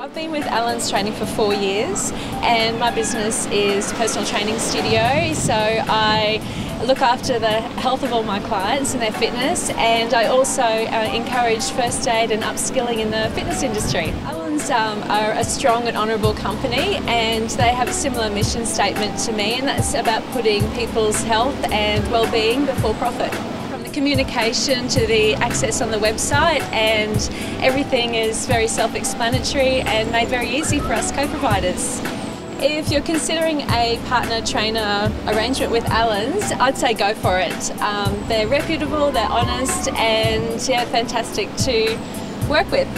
I've been with Allens Training for four years, and my business is personal training studio. So I look after the health of all my clients and their fitness, and I also uh, encourage first aid and upskilling in the fitness industry. Um, are a strong and honourable company, and they have a similar mission statement to me, and that's about putting people's health and well-being before profit communication to the access on the website and everything is very self-explanatory and made very easy for us co-providers. If you're considering a partner trainer arrangement with Allens, I'd say go for it. Um, they're reputable, they're honest and yeah, fantastic to work with.